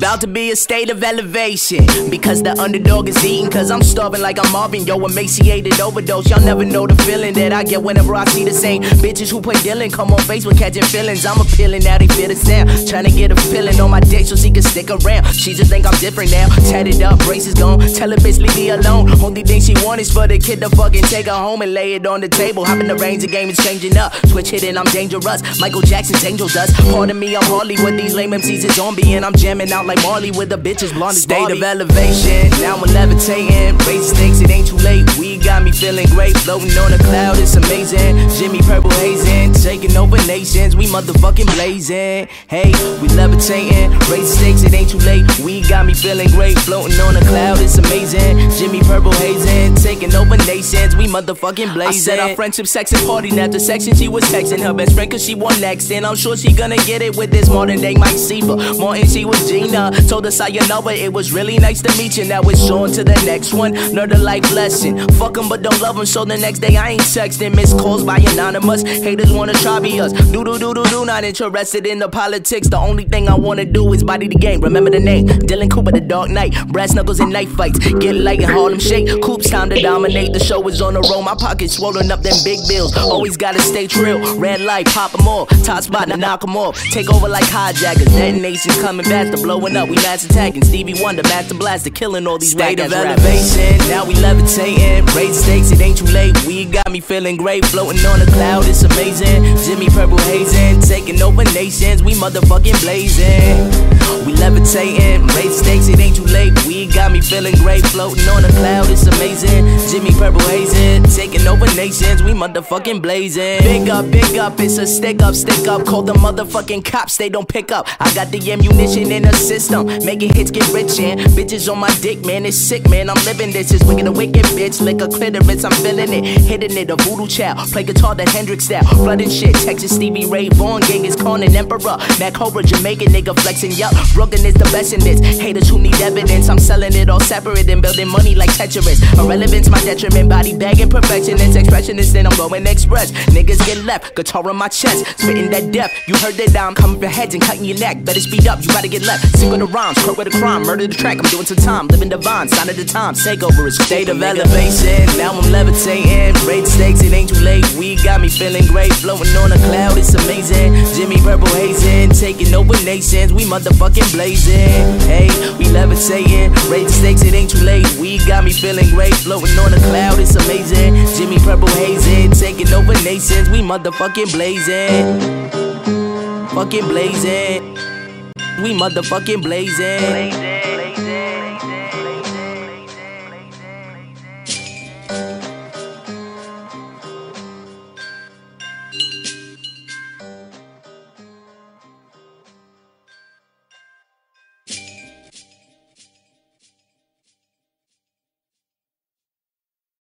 about to be a state of elevation. Because the underdog is eating, cause I'm starving like I'm Marvin, yo, emaciated overdose. Y'all never know the feeling that I get whenever I see the same bitches who play Dillon come on Facebook catching feelings. I'm appealing now, they feel the sound. Trying to get a feeling on my dick so she can stick around. She just think I'm different now. Tatted up, braces gone. Tell her bitch, leave me alone. Only thing she want is for the kid to fucking take her home and lay it on the table. Hop in the range, the game is changing up. Switch hitting, I'm dangerous. Michael Jackson's angel dust. Pardon me, I'm Harley with these lame MCs, it's zombie. And I'm jamming out like Marley with the bitches blonde State of elevation, now I'm levitating. Raise stakes, it ain't too late. We got me feeling great. Floating on a cloud, it's amazing. Jimi Purple hazing, taking over nations. We motherfucking blazing. Hey, we levitating. Raise stakes, it ain't too late. We got me feeling great. Floating on a cloud, it's amazing. Jimi Purple hazing, taking over nations. We motherfucking blazing. I said our friendship, sex, and party. After section, she was texting her best friend cause she won next. And I'm sure she gonna get it with this modern day Mike Seaver. Martin, she was Gina. Told us how you know but it was really nice to meet you. Now it's on to the next one. Learn a life lesson. Fuck them, but don't love. So the next day I ain't texting. Missed calls by anonymous. Haters wanna try be us. Do do do do do. Not interested in the politics. The only thing I wanna do is body the game. Remember the name. Dillon Cooper, the Dark Knight. Brass knuckles and knife fights. Get light and Harlem shake. Coops time to dominate. The show is on the roll. My pockets swollen up them big bills. Always gotta stay trill. Red light, pop off. Top spot, knock them off. Take over like hijackers. Detonations coming back to blowing up. We mass attacking. Stevie Wonder, Master Blaster, killing all these State of elevation, now we levitating. Raise stakes, it ain't too late. We got me feeling great, floating on a cloud, it's amazing. Jimi Purple hazing, taking over nations. We motherfucking blazing. We levitating, raise stakes, it ain't too late. We got me feeling great, floating on a cloud, it's amazing. Jimi Purple hazing, taking over nations, we motherfucking blazing. Big up, big up, it's a stick up, stick up. Call the motherfucking cops, they don't pick up. I got the ammunition in the system, making hits get rich and bitches on my dick, man, it's sick, man. I'm living this, it's wicked a wicked bitch, lick a clitoris, I'm feeling it, hitting it, a voodoo child. Play guitar the Hendrix style, flooding shit. Texas Stevie Ray Vaughan, Genghis Khan and Emperor. Mac Cobra, Jamaican nigga flexing, yup. Brooklyn is the best in this. Haters who need evidence, I'm selling it all separate and building money like Tetris. Irrelevance, my detriment, body bagging perfectionist, expressionist, then I'm going express. Niggas get left, guitar on my chest, spitting that death. You heard that I'm coming for heads and cutting your neck. Better speed up, you gotta get left. Sing on the rhymes, croak with a crime, murder the track. I'm doing some time, living divine, sign of the times. Take over is state of elevation. Now I'm levitating, raise stakes, it ain't too late. We got me feeling great, floating on a cloud, it's amazing. Jimi Purple hazing, taking over nations. We motherfucking blazing. Hey, we levitating. The stakes, it ain't too late. We got me feeling great. Floating on a cloud, it's amazing. Jimi Purple hazing. Taking over nations. We motherfucking blazing. Fucking blazing. We motherfucking blazing. blazing.